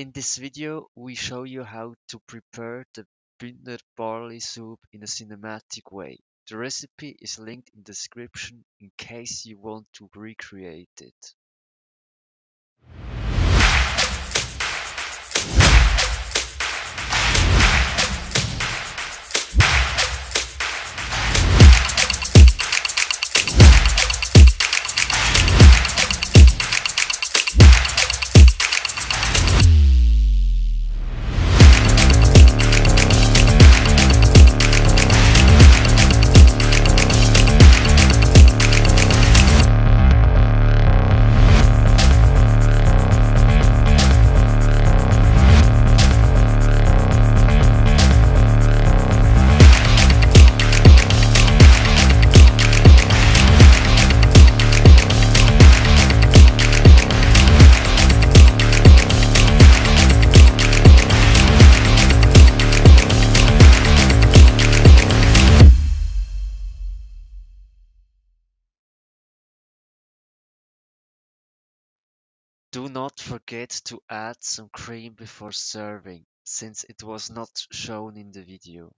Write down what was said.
In this video, we show you how to prepare the Bündner barley soup in a cinematic way. The recipe is linked in the description in case you want to recreate it. Do not forget to add some cream before serving, since it was not shown in the video.